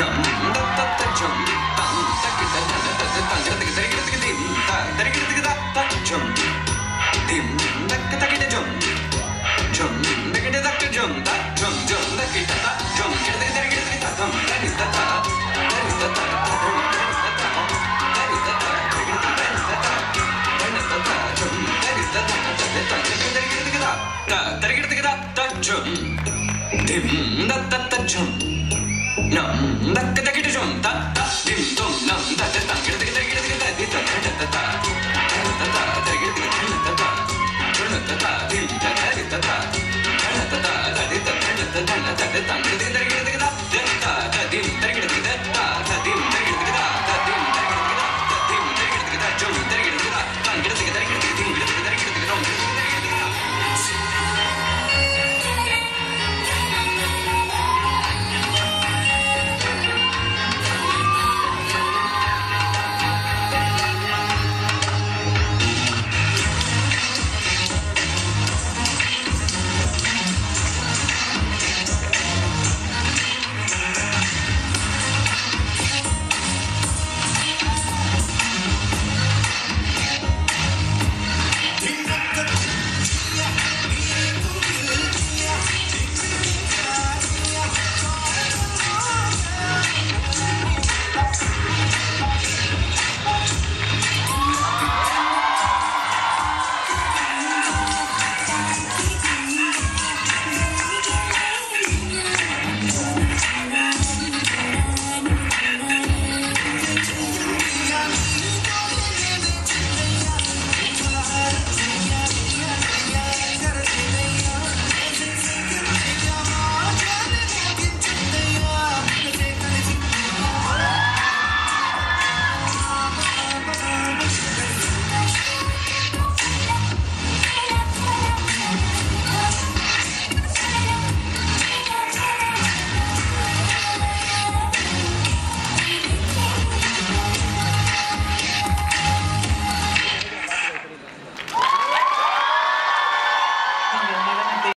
dim da da da jump. Não, não dá, dá que te junta.